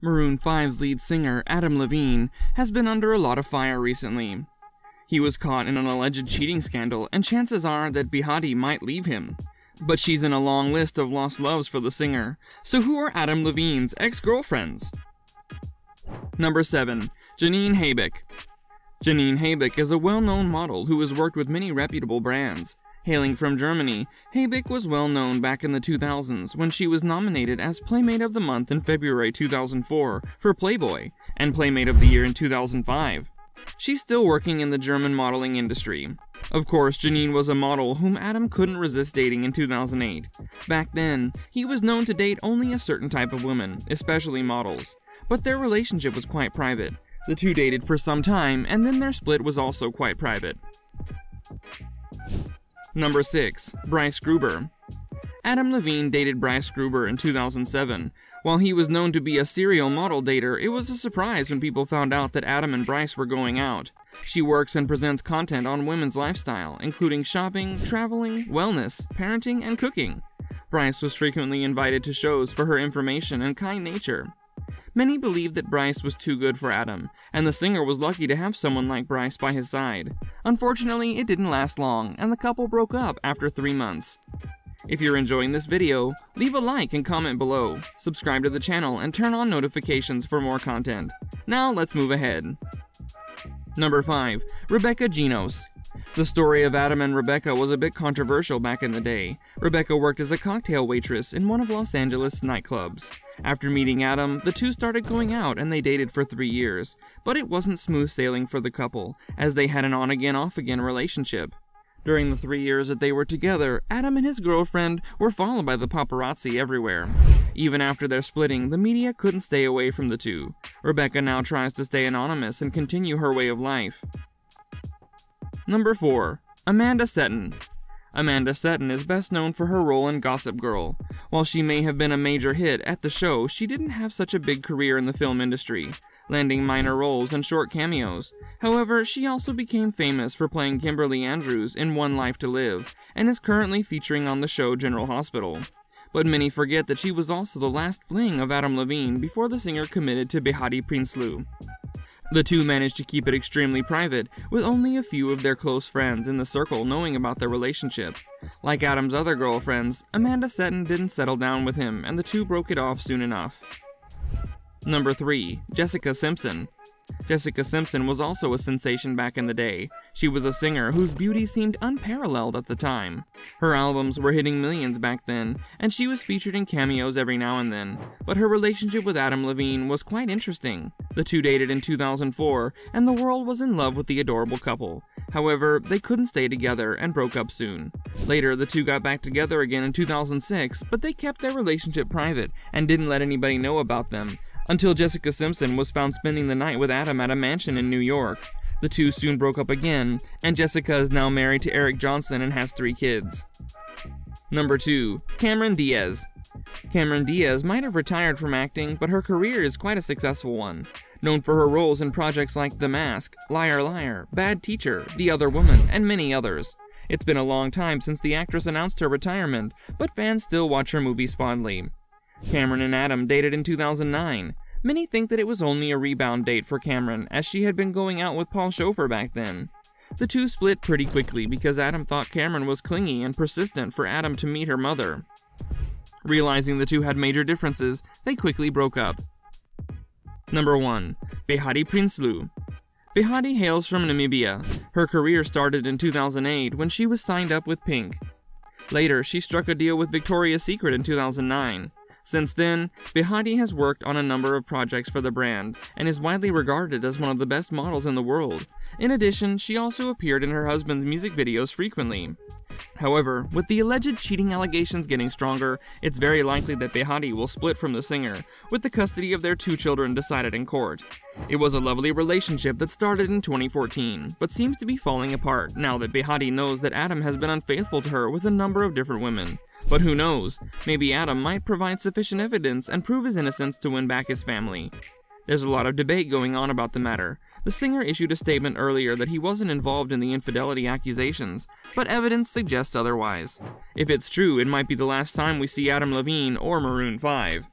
Maroon 5's lead singer, Adam Levine, has been under a lot of fire recently. He was caught in an alleged cheating scandal, and chances are that Behati might leave him. But she's in a long list of lost loves for the singer. So who are Adam Levine's ex-girlfriends? Number 7. Janine Habeck. Janine Habeck is a well-known model who has worked with many reputable brands. Hailing from Germany, Habeck was well known back in the 2000s when she was nominated as Playmate of the Month in February 2004 for Playboy and Playmate of the Year in 2005. She's still working in the German modeling industry. Of course, Janine was a model whom Adam couldn't resist dating in 2008. Back then, he was known to date only a certain type of women, especially models. But their relationship was quite private. The two dated for some time, and then their split was also quite private. Number 6. Bryce Gruber. Adam Levine dated Bryce Gruber in 2007. While he was known to be a serial model dater, it was a surprise when people found out that Adam and Bryce were going out. She works and presents content on women's lifestyle, including shopping, traveling, wellness, parenting, and cooking. Bryce was frequently invited to shows for her information and kind nature. Many believed that Bryce was too good for Adam, and the singer was lucky to have someone like Bryce by his side. Unfortunately, it didn't last long, and the couple broke up after three months. If you're enjoying this video, leave a like and comment below, subscribe to the channel, and turn on notifications for more content. Now let's move ahead. Number 5. Rebecca Genos the story of Adam and Rebecca was a bit controversial back in the day. Rebecca worked as a cocktail waitress in one of Los Angeles' nightclubs. After meeting Adam, the two started going out and they dated for three years. But it wasn't smooth sailing for the couple, as they had an on again off again relationship. During the three years that they were together, Adam and his girlfriend were followed by the paparazzi everywhere. Even after their splitting, the media couldn't stay away from the two. Rebecca now tries to stay anonymous and continue her way of life. Number 4. Amanda Setton. Amanda Setton is best known for her role in Gossip Girl. While she may have been a major hit at the show, she didn't have such a big career in the film industry, landing minor roles and short cameos. However, she also became famous for playing Kimberly Andrews in One Life to Live, and is currently featuring on the show General Hospital. But many forget that she was also the last fling of Adam Levine before the singer committed to Behati Prinsloo. The two managed to keep it extremely private, with only a few of their close friends in the circle knowing about their relationship. Like Adam's other girlfriends, Amanda Setton didn't settle down with him, and the two broke it off soon enough. Number 3. Jessica Simpson. Jessica Simpson was also a sensation back in the day. She was a singer whose beauty seemed unparalleled at the time. Her albums were hitting millions back then, and she was featured in cameos every now and then. But her relationship with Adam Levine was quite interesting. The two dated in 2004, and the world was in love with the adorable couple. However, they couldn't stay together and broke up soon. Later, the two got back together again in 2006, but they kept their relationship private and didn't let anybody know about them, until Jessica Simpson was found spending the night with Adam at a mansion in New York. The two soon broke up again, and Jessica is now married to Eric Johnson and has three kids. Number 2. Cameron Diaz. Cameron Diaz might have retired from acting, but her career is quite a successful one. Known for her roles in projects like The Mask, Liar Liar, Bad Teacher, The Other Woman, and many others. It's been a long time since the actress announced her retirement, but fans still watch her movies fondly. Cameron and Adam dated in 2009. Many think that it was only a rebound date for Cameron, as she had been going out with Paul Sculfor back then. The two split pretty quickly because Adam thought Cameron was clingy and persistent for Adam to meet her mother. Realizing the two had major differences, they quickly broke up. Number 1. Behati Prinsloo Behati hails from Namibia. Her career started in 2008 when she was signed up with Pink. Later, she struck a deal with Victoria's Secret in 2009. Since then, Behati has worked on a number of projects for the brand and is widely regarded as one of the best models in the world. In addition, she also appeared in her husband's music videos frequently. However, with the alleged cheating allegations getting stronger, it's very likely that Behati will split from the singer, with the custody of their two children decided in court. It was a lovely relationship that started in 2014, but seems to be falling apart now that Behati knows that Adam has been unfaithful to her with a number of different women. But who knows, maybe Adam might provide sufficient evidence and prove his innocence to win back his family. There's a lot of debate going on about the matter. The singer issued a statement earlier that he wasn't involved in the infidelity accusations, but evidence suggests otherwise. If it's true, it might be the last time we see Adam Levine or Maroon 5.